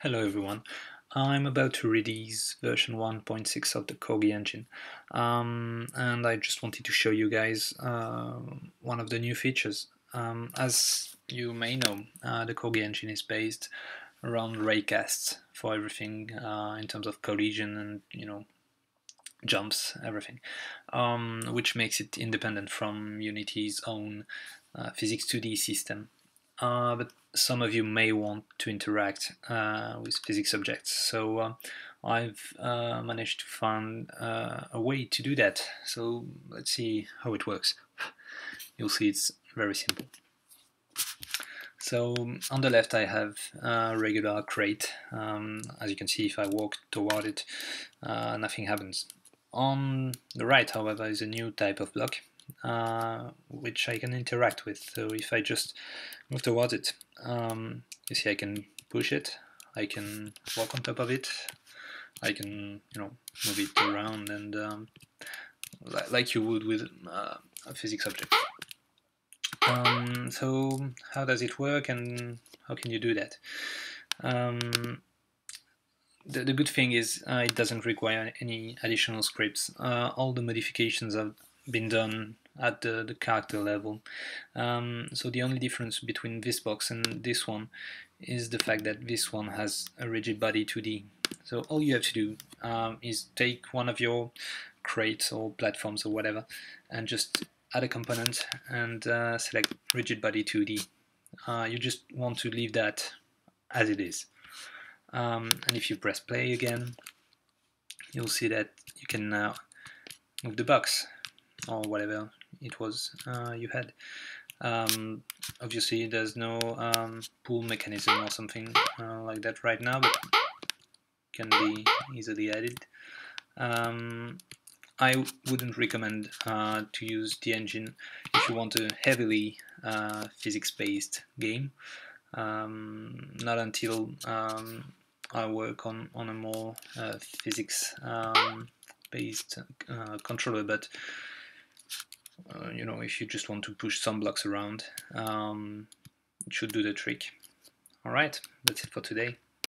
Hello everyone. I'm about to release version 1.6 of the Corgi engine um, and I just wanted to show you guys uh, one of the new features. Um, as you may know, uh, the Corgi engine is based around raycasts for everything uh, in terms of collision and you know jumps, everything, um, which makes it independent from Unity's own uh, Physics 2D system. Uh, but some of you may want to interact uh, with physics objects. So uh, I've uh, managed to find uh, a way to do that. So let's see how it works. You'll see it's very simple. So on the left I have a regular crate. Um, as you can see if I walk toward it nothing happens. On the right however is a new type of block uh, which I can interact with. So if I just move towards it, um, you see I can push it, I can walk on top of it, I can you know move it around and um, like you would with uh, a physics object. Um, so how does it work and how can you do that? Um, the, the, good thing is uh, it doesn't require any additional scripts. Uh, all the modifications have been done at the, the character level. Um, so the only difference between this box and this one is the fact that this one has a rigid body 2D. So all you have to do um, is take one of your crates or platforms or whatever and just add a component and uh, select rigid body 2D. Uh, you just want to leave that as it is. Um, and if you press play again, you'll see that you can now move the box or whatever it was uh, you had. Um, obviously there's no um, pull mechanism or something uh, like that right now, but can be easily added. Um, I wouldn't recommend uh, to use the engine if you want a heavily uh, physics-based game. Um, not until um, I work on, on a more uh, physics-based um, uh, controller, but uh, you know, if you just want to push some blocks around, um, it should do the trick. Alright, that's it for today.